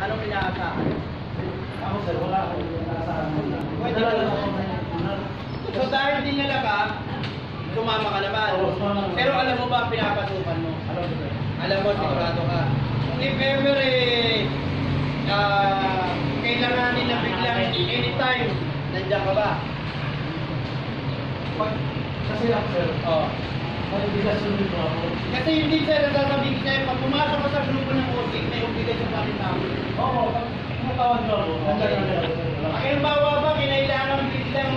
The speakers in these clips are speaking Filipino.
Anong inaasahan? Ako sir, wala akong inaasahan mo. Pwede ka lang. So dahil dinala ka, sumama ka naman. Pero alam mo ba ang pinapasukan mo? Alam mo. Alam mo, sigurado ka. If ever eh, ah, kailangan nila biglang anytime, nandiyan ka ba? Kasi lang sir, Oo. may obligasyon dito ako. Kasi hindi sir, sasabihin sa'yo, pag pumasok ka sa grupo ng OSIC, may obligasyon pa rin tao. Oo, tumatawag ko ako, ako. Ang bawa ba, kinailangan biglang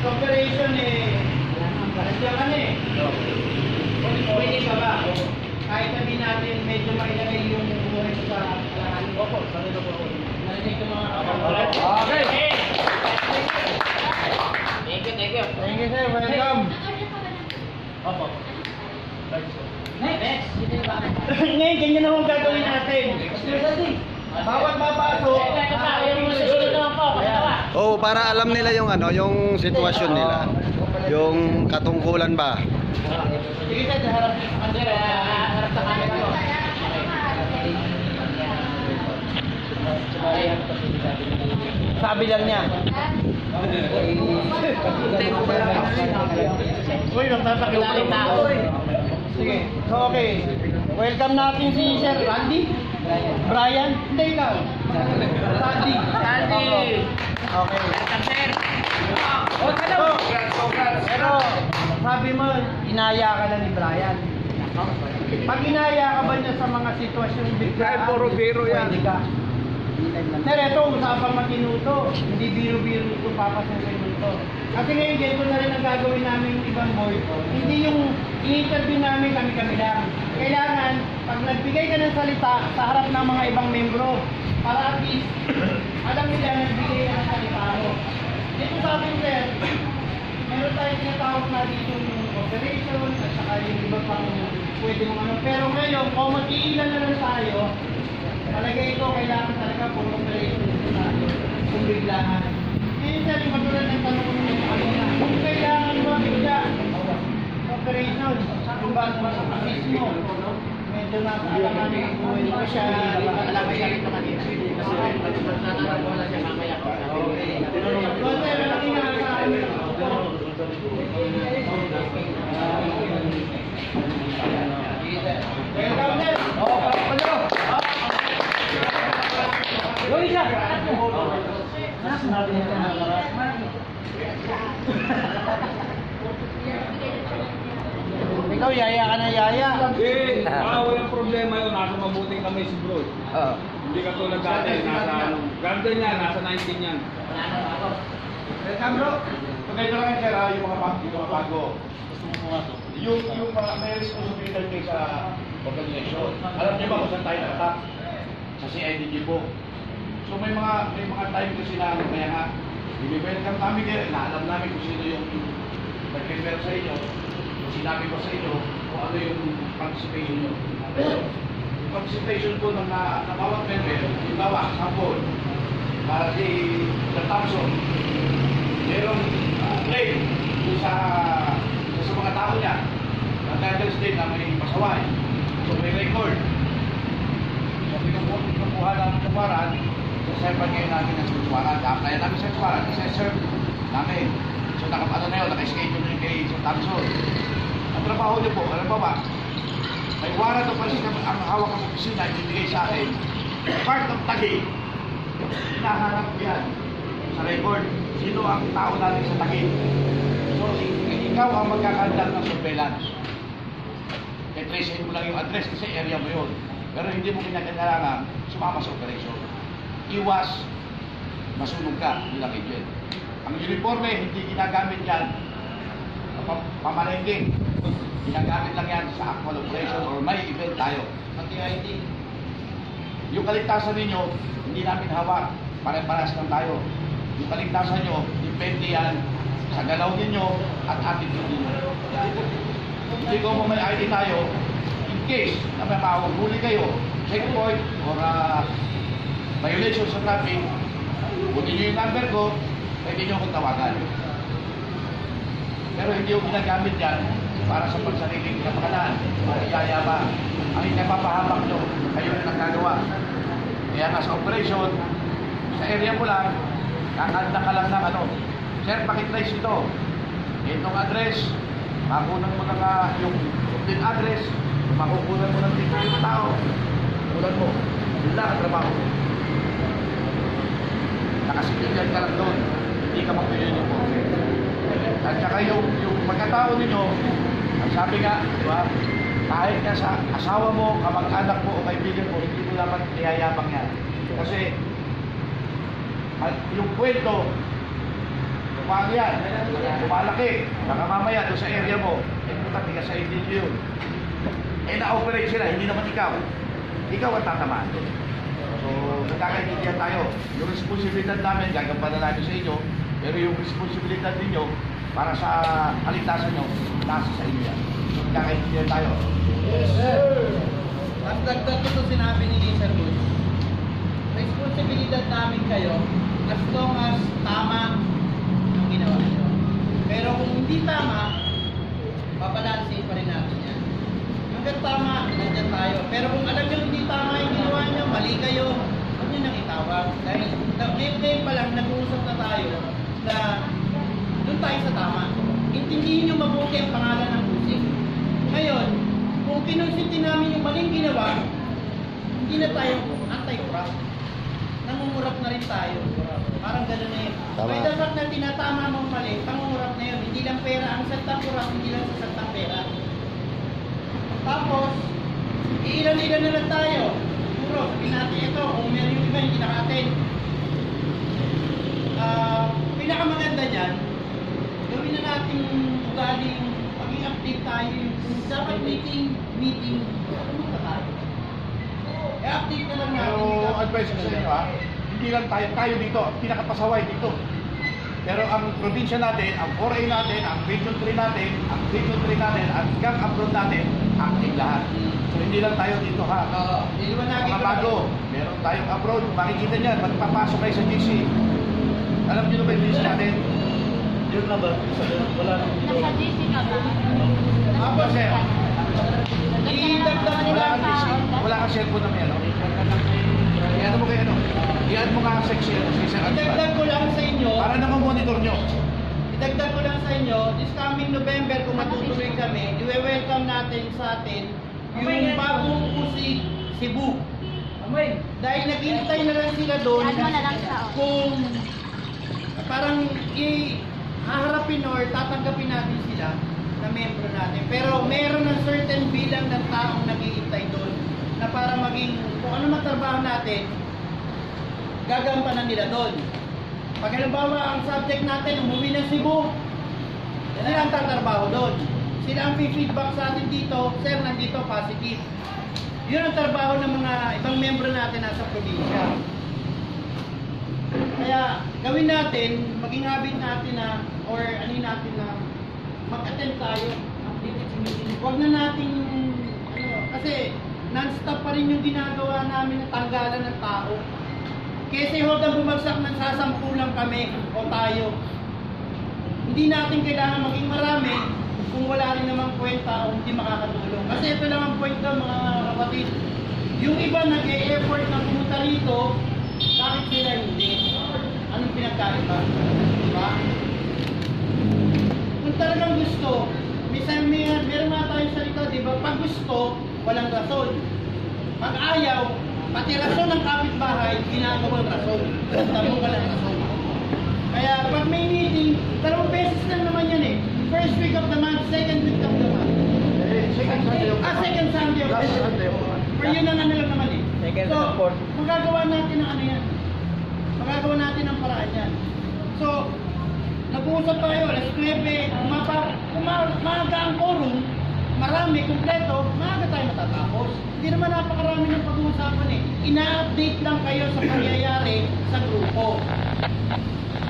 operation eh, nandiyan ka na eh. Pwede ka ba? Kahit sabihin natin, medyo mailagay yung buhay sa alanganin. Opo, sanay na po ako. Narinig ko mga Alright. Okay. Thank you, thank you. Thank you, sir. Welcome. Opo. Next. Ngayon, ganyan naman gagawin natin. Bawat papasok, Oo, para alam nila yung ano, yung sitwasyon nila. Yung katungkulan ba? Sige, harap ah, harap sa camera. Sabi lang niya. Uy, yung tao. Sige, so okay. Welcome natin si Sir Randy. Brian. Hindi ikaw. Randy. Randy. Okay. Welcome, sir. Oh, hello. Pero, sabi mo, inaya ka na ni Brian. Pag inaya ka ba niya sa mga sitwasyon biglaan, Ay, puro biro yan. pwede ka. Sir, ito, usapang maginuto. Hindi biro-biro ito, papasukin mo ito. Kasi ngayon, ganito na rin ang gagawin namin yung ibang board. Hindi yung i-interview namin kami-kami lang. Kailangan, pag nagbigay ka ng salita sa harap ng mga ibang membro, para at least, alam nila na nagbigay ka ng salita mo. Dito sa akin, sir, meron tayong tinatawag na dito yung operation, at saka yung iba pang pwede mong ano. Pero ngayon, kung mag-iilan na lang tayo, Palagay ko, kailangan talaga tayo. Kung biglaan. Ngayon sir, yung katulad ng tanong ko nung kanina, kung kailangan mo bigla, operation, kung ba sa assist mo, medyo nasa alangan yung buhay mo siya, alam siya rin dito. Kasi ko lang siya mamaya. So sir, ang inaasahan nyo Ikaw, yaya ka na yaya. Eh, ah, walang problema yun. Nasa mabuting kami si bro. Oo. Hindi ka tulad dati. Nasa ano. Garden yan. Nasa 19 yan. Welcome bro. So ganito lang ah, yung mga bago, yung mga bago. Gusto mo pumasok. Yung, yung mga may responsibility kayo sa organization. Alam niyo ba kung saan tayo nakatak? Sa CIDG po. So may mga may mga time kasi na ano, kaya nga, i-welcome namin kayo, inaalam namin kung sino yung nag-refer sa inyo, kung sinabi ko sa inyo, kung ano yung participation nyo. Yung participation po ng, na, ng bawat member, yung bawa, sample, para si Sir Thompson, merong uh, dun sa, sa mga tao niya. Nag-address din na may pasaway. So may record. So pinukuha ng tuwaran, so servan ngayon namin ng tuwaran. Kaya namin sa tuwaran, kasi serve namin. So nakapano na yun, naka-schedule na yun kay Sir Thompson. Ang trabaho niyo po, alam ba ba? May warrant of arrest ang hawak ng opisina, ibibigay sa akin. Part of tagi, hinahanap yan sa record. Sino ang tao natin sa tagi? So, ikaw ang magkakandak ng surveillance. I-tracein mo lang yung address kasi area mo yun. Pero hindi mo kinakailangan sumama sa operation. Iwas, masunog ka bilang agent. Ang uniforme, hindi ginagamit yan pam- pamalengke. Ginagamit lang yan sa actual operation or may event tayo. Pati ID. Yung kaligtasan ninyo, hindi namin hawak. Pare-paras lang tayo. Yung kaligtasan nyo, depende yan sa galaw ninyo at attitude ninyo. Hindi ko mo may ID tayo, in case na may mahuhuli kayo, checkpoint or uh, violation sa traffic, kunin nyo yung number ko, pwede nyo akong tawagan. Pero hindi yung ginagamit yan para sa pagsariling kapakanan o iyayama. Ang ikapapahamak nyo, kayo na nagkagawa. Kaya nga sa operation, sa area mo lang, kakanda ka lang ng ano, Sir, pakitrace ito. Itong address, makunan mo ng ah, yung din address, makukunan mo ng tipo yung tao, kunan mo. Yun lang ang trabaho. Nakasigilyan ka lang doon. Hindi ka mag-union mo. At saka yung, yung pagkatao ninyo, sabi nga, di ba, kahit na sa asawa mo, kamag-anak mo o kaibigan mo, hindi mo dapat niyayabang yan. Kasi, at yung kwento, lumaki yan, lumalaki, baka mamaya doon sa area mo, eh puta, tiga sa inyo yun. Eh na-operate sila, hindi naman ikaw. Ikaw ang tatamaan. So, nagkakaintindihan tayo. Yung responsibilidad namin, gagampanan namin sa inyo, pero yung responsibilidad ninyo, para sa kaligtasan nyo, nasa sa inyo yan. So, nagkakaintindihan tayo. Ang dagdag ko sinabi ni Sir Woods, responsibilidad namin kayo as long as tama ang ginawa nyo. Pero kung hindi tama, babalansin pa rin natin yan. Hanggang tama, nandiyan tayo. Pero kung alam nyo hindi tama yung ginawa nyo, mali kayo, nyo nang itawag. Dahil na- ngayon ngayon pa lang, nag-uusap na tayo na doon tayo sa tama. Intindihin nyo mabuti ang pangalan ng musik. Ngayon, kung kinonsinti namin yung maling ginawa, hindi na tayo anti-corrupt. Nangungurap na rin tayo. Parang gano'n na yun. Tama. By the fact na tinatama mong mali, pangungurap na yun. Hindi lang pera ang saltang kurap, hindi lang sa saltang pera. Tapos, iilan-ilan na lang tayo. Puro, sabihin natin ito, kung meron yung iba hindi naka-attend. Ah, pinakamaganda dyan, gawin na natin ugaling maging update tayo yung dapat meeting, meeting, pumunta tayo. I-update na lang natin. Pero advice ko sa inyo ha, hindi lang tayo, tayo dito, ang pinakapasaway dito. Pero ang probinsya natin, ang 4A natin, ang Region 3 natin, ang Region 3 natin, at gang abroad natin, active lahat. So hindi lang tayo dito ha. Oo, iliwanagin Mga bago, meron tayong abroad, makikita niyan, magpapasok kayo sa GC. Alam niyo na ba yung GC natin? Yun na ba? Wala nang Nasa GC ka ba? Apo, sir. Idagdag Wala lang. kang GC, wala kang cellphone na may ano. Iyan mo kayo ano, iyan mo ka Excel, sa isang Idagdag ko lang sa inyo. Para na monitor nyo. Inyo, this coming November kung matutuloy kami, i-welcome natin sa atin yung bagong usig Cebu. Dahil naghihintay na lang sila doon Ano na lang siya, oh. kung parang i-haharapin or tatanggapin natin sila na membro natin. Pero meron ng certain bilang ng taong naghihintay doon na para maging kung ano man trabaho natin, gagampanan nila doon. Pag halimbawa ang subject natin umuwi ng Cebu, sila ang tatrabaho doon. Sila ang feedback sa atin dito, sir, nandito positive. Yun ang trabaho ng mga ibang membro natin nasa probinsya. Kaya gawin natin, maging habit natin na, or ano natin na mag-attend tayo. Huwag na natin, ano, kasi non-stop pa rin yung ginagawa namin na tanggalan ng tao. Kasi huwag ang bumagsak ng sasampu lang kami o tayo. Hindi natin kailangan maging marami kung wala rin namang kwenta o hindi makakatulong. Kasi ito lang ang point ko mga kapatid. Yung iba nag-e-effort na pumunta rito, bakit sila hindi? Anong pinagkaiba? Diba? Kung talagang gusto, minsan may, meron nga tayong salita, di ba? Pag gusto, walang rason. Pag ayaw, pati rason ng kapitbahay, ginagawang rason. Tamo walang rason. Kaya pag may meeting, dalawang beses lang naman yan eh. First week of the month, second week of the month. Eh, second Sunday of Ah, second Sunday of the Last month. Sunday of the month. Pero yun ang ano lang naman eh. Second so, and fourth. magagawa natin ng ano yan. Magagawa natin ng paraan yan. So, nag-uusap tayo, alas 9, umapa, uma, maaga ang quorum, marami, kumpleto, maaga tayo matatapos. Hindi naman napakarami ng pag-uusapan eh. Ina-update lang kayo sa pangyayari sa grupo.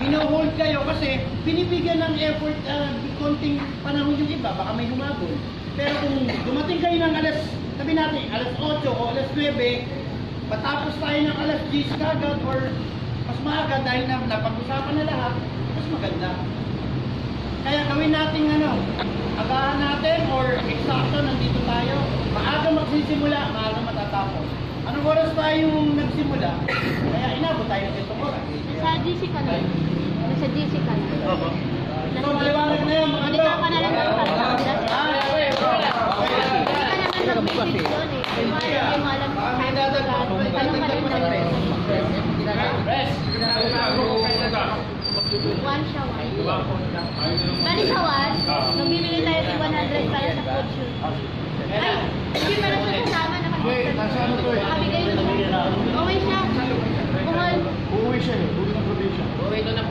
Hino-hold kayo kasi binibigyan ng effort uh, konting panahon yung iba, baka may humabol. Pero kung dumating kayo ng alas, sabi natin, alas 8 o alas 9, matapos tayo ng alas 10 kagad or mas maaga dahil na napag-usapan na lahat, mas maganda. Kaya gawin natin ano, agahan natin or eksakto nandito tayo. Maaga magsisimula, maaga matatapos. Anong oras tayo nagsimula? Kaya inabot tayo ng itong oras. Sa GC ka na sa GC ka na. Ito, maliwanag na yan. Maganda. Hindi ka na lang ng parang ah, kapitasa. Hindi ka naman mag-video yun eh. Hindi mo alam kung saan ka One siya one. Bali sa tayo ng 100 para sa food shoot. Ay, hindi pala sa kasama na kasi. Wait, eh. siya. Uwi siya. Uwi siya eh. Uwi ng probinsya. Na probinsya.